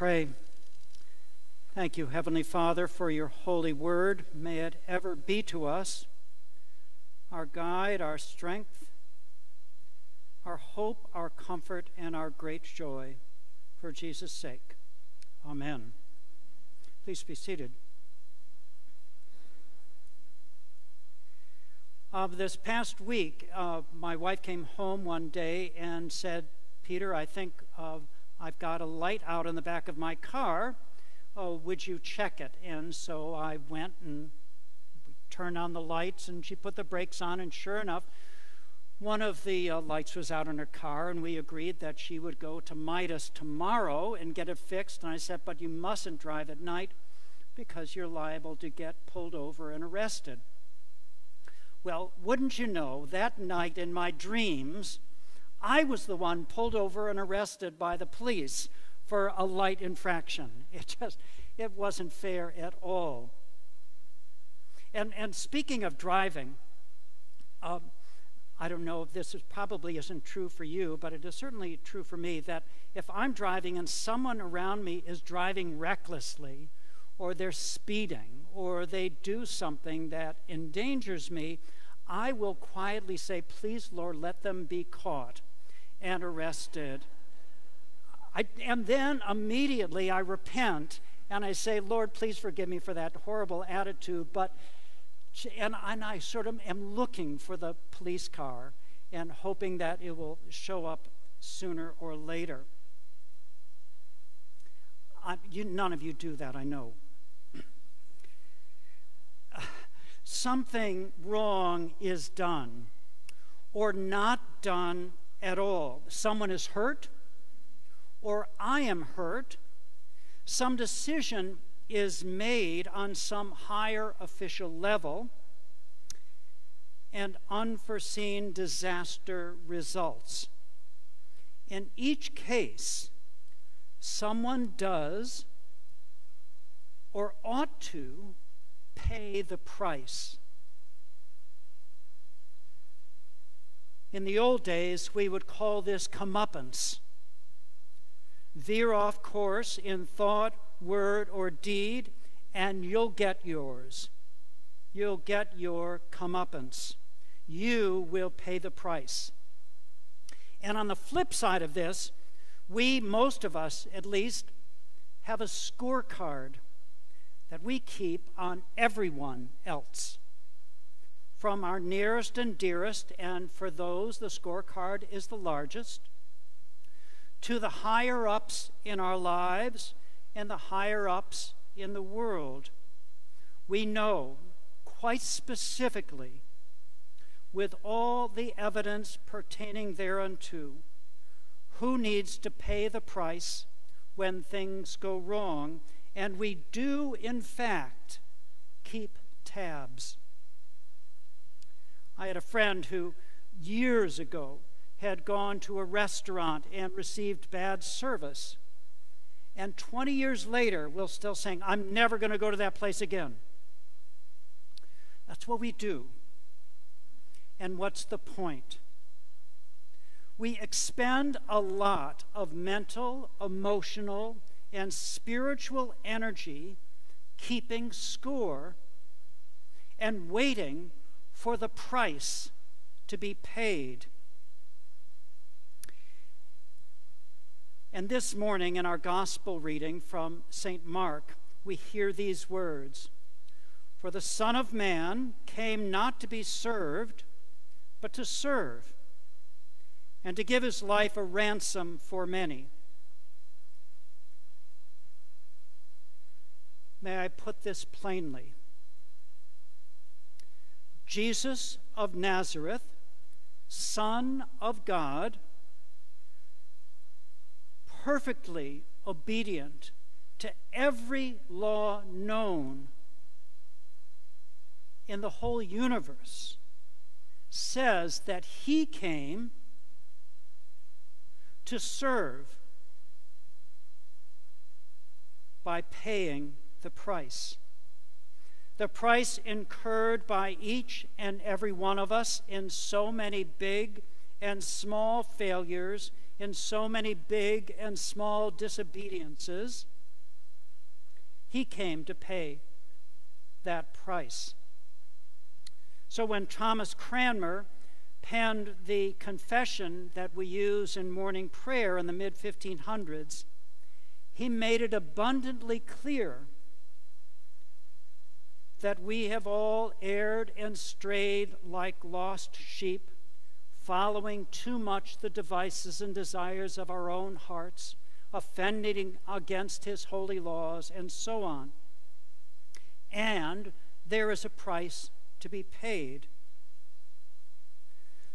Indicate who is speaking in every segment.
Speaker 1: pray. Thank you, Heavenly Father, for your holy word. May it ever be to us our guide, our strength, our hope, our comfort, and our great joy. For Jesus' sake. Amen. Please be seated. Uh, this past week, uh, my wife came home one day and said, Peter, I think uh, I've got a light out in the back of my car. Oh, would you check it? And so I went and turned on the lights, and she put the brakes on, and sure enough, one of the uh, lights was out in her car, and we agreed that she would go to Midas tomorrow and get it fixed. And I said, But you mustn't drive at night because you're liable to get pulled over and arrested. Well, wouldn't you know, that night in my dreams, I was the one pulled over and arrested by the police for a light infraction. It just, it wasn't fair at all. And, and speaking of driving, um, I don't know if this is probably isn't true for you, but it is certainly true for me that if I'm driving and someone around me is driving recklessly, or they're speeding, or they do something that endangers me, I will quietly say, Please, Lord, let them be caught and arrested. I, and then immediately I repent and I say, Lord, please forgive me for that horrible attitude. But, and, and I sort of am looking for the police car and hoping that it will show up sooner or later. I, you, none of you do that, I know. Something wrong is done or not done at all. Someone is hurt, or I am hurt. Some decision is made on some higher official level, and unforeseen disaster results. In each case, someone does or ought to pay the price. In the old days, we would call this comeuppance. Veer off course in thought, word, or deed, and you'll get yours. You'll get your comeuppance. You will pay the price. And on the flip side of this, we, most of us at least, have a scorecard that we keep on everyone else from our nearest and dearest, and for those, the scorecard is the largest, to the higher ups in our lives and the higher ups in the world. We know quite specifically, with all the evidence pertaining thereunto, who needs to pay the price when things go wrong, and we do, in fact, keep tabs. I had a friend who years ago had gone to a restaurant and received bad service. And 20 years later, will still saying, I'm never going to go to that place again. That's what we do. And what's the point? We expend a lot of mental, emotional, and spiritual energy keeping score and waiting for the price to be paid. And this morning, in our gospel reading from St. Mark, we hear these words For the Son of Man came not to be served, but to serve, and to give his life a ransom for many. May I put this plainly? Jesus of Nazareth, Son of God, perfectly obedient to every law known in the whole universe, says that he came to serve by paying the price the price incurred by each and every one of us in so many big and small failures, in so many big and small disobediences, he came to pay that price. So when Thomas Cranmer penned the confession that we use in morning prayer in the mid 1500s, he made it abundantly clear that we have all erred and strayed like lost sheep, following too much the devices and desires of our own hearts, offending against his holy laws, and so on. And there is a price to be paid.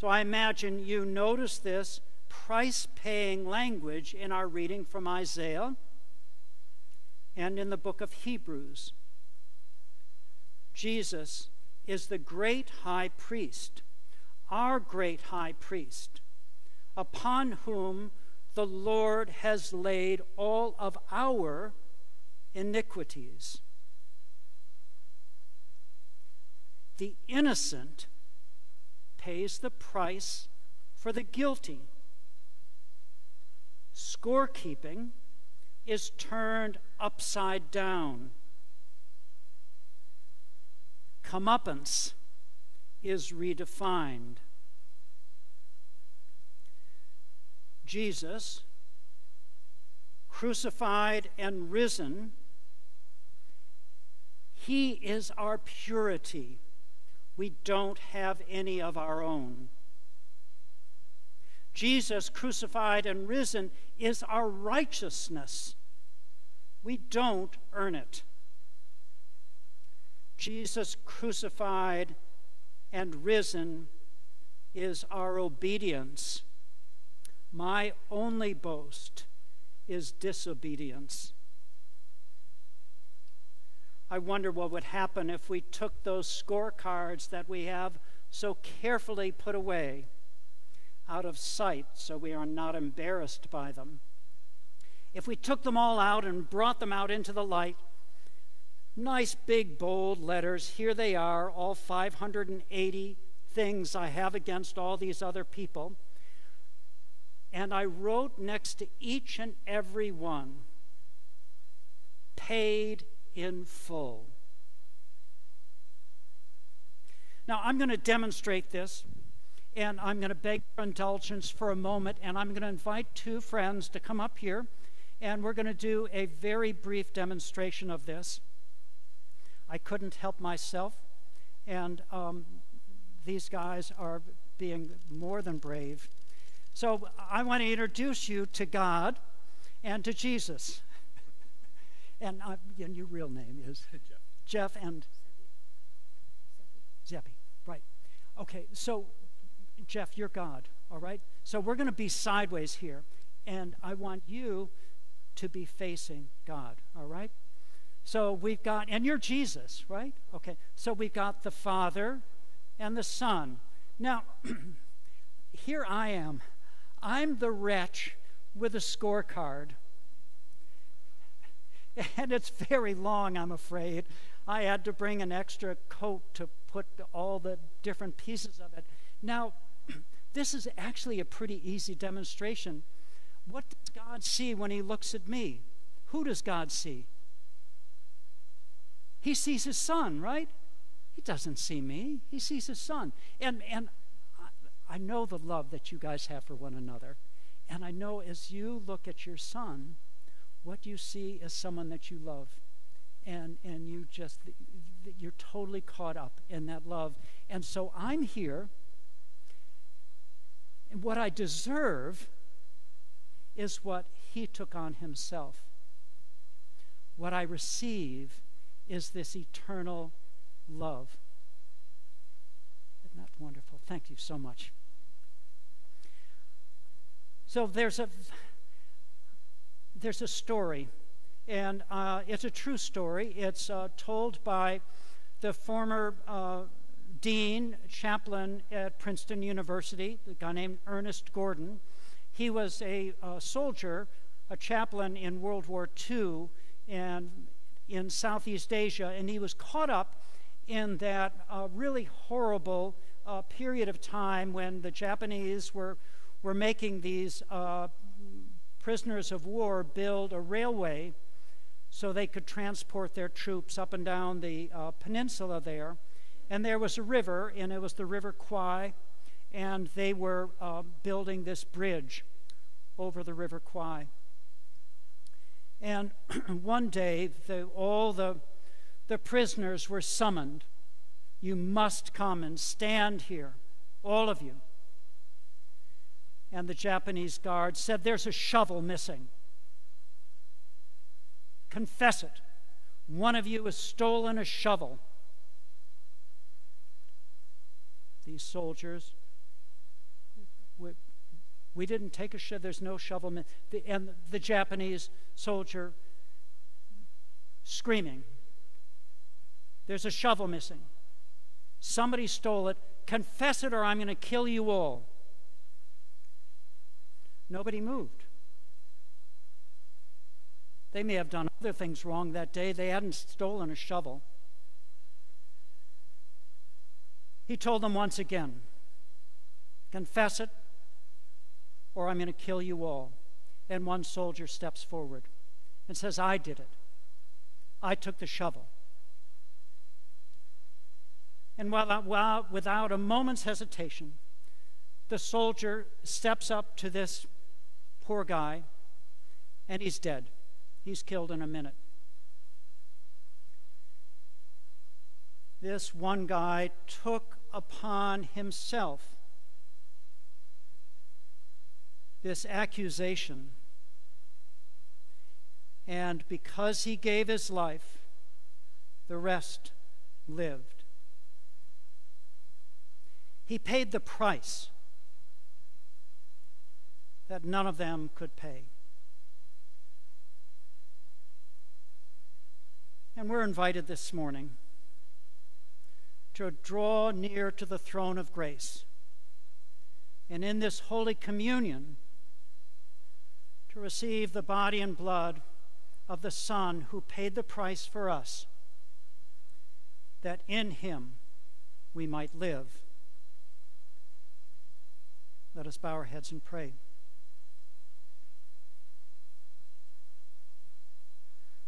Speaker 1: So I imagine you notice this price paying language in our reading from Isaiah and in the book of Hebrews. Jesus is the great high priest, our great high priest, upon whom the Lord has laid all of our iniquities. The innocent pays the price for the guilty. Scorekeeping is turned upside down. Comeuppance is redefined. Jesus, crucified and risen, he is our purity. We don't have any of our own. Jesus, crucified and risen, is our righteousness. We don't earn it. Jesus, crucified and risen, is our obedience. My only boast is disobedience. I wonder what would happen if we took those scorecards that we have so carefully put away out of sight so we are not embarrassed by them. If we took them all out and brought them out into the light, nice big bold letters, here they are, all 580 things I have against all these other people. And I wrote next to each and every one, paid in full. Now, I'm going to demonstrate this, and I'm going to beg for indulgence for a moment, and I'm going to invite two friends to come up here, and we're going to do a very brief demonstration of this. I couldn't help myself, and um, these guys are being more than brave. So I want to introduce you to God and to Jesus and, uh, and your real name is
Speaker 2: Jeff.
Speaker 1: Jeff and Zebby. Right. Okay. So, Jeff, you're God. All right. So we're going to be sideways here, and I want you to be facing God. All right. So we've got, and you're Jesus, right? Okay. So we've got the Father and the Son. Now, here I am. I'm the wretch with a scorecard and it's very long, I'm afraid. I had to bring an extra coat to put all the different pieces of it. Now, this is actually a pretty easy demonstration. What does God see when He looks at me? Who does God see? He sees His Son, right? He doesn't see me. He sees His Son. And, and I, know the love that you guys have for one another. And I know as you look at your Son, what you see is someone that you love and and you just you're totally caught up in that love and so i'm here and what i deserve is what he took on himself what i receive is this eternal love isn't that wonderful thank you so much so there's a there's a story, and uh, it's a true story. It's uh, told by the former uh, dean, chaplain at Princeton University, a guy named Ernest Gordon. He was a, a soldier, a chaplain in World War II and in Southeast Asia, and he was caught up in that uh, really horrible a period of time when the Japanese were, were making these uh, prisoners of war build a railway so they could transport their troops up and down the uh, peninsula there. And there was a river, and it was the River Kwai, and they were uh, building this bridge over the River Kwai. And one day, the, all the, the prisoners were summoned. You must come and stand here, all of you. And the Japanese guard said, There's a shovel missing. Confess it. One of you has stolen a shovel. These soldiers, we, didn't take a shovel, there's no shovel. The, and the Japanese soldier screaming, There's a shovel missing. Somebody stole it. Confess it, or I'm going to kill you all. Nobody moved. They may have done other things wrong that day. They hadn't stolen a shovel. He told them once again confess it, or I'm going to kill you all. And one soldier steps forward and says, I did it. I took the shovel. And without a moment's hesitation, the soldier steps up to this poor guy, and he's dead. He's killed in a minute. This one guy took upon himself this accusation. And because he gave his life, the rest lived. He paid the price that none of them could pay. And we're invited this morning to draw near to the throne of grace. And in this Holy Communion, to receive the body and blood of the Son who paid the price for us, that in him we might live. Let us bow our heads and pray.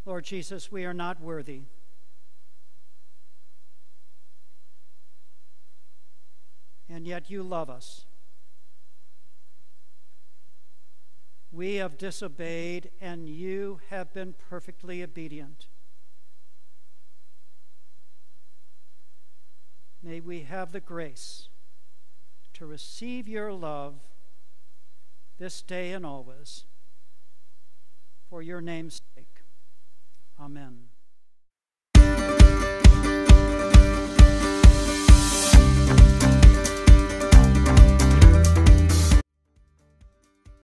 Speaker 1: Lord Jesus, we are not worthy. And yet you love us. We have disobeyed, and you have been perfectly obedient. May we have the grace to receive your love this day and always for your name's sake. Amen.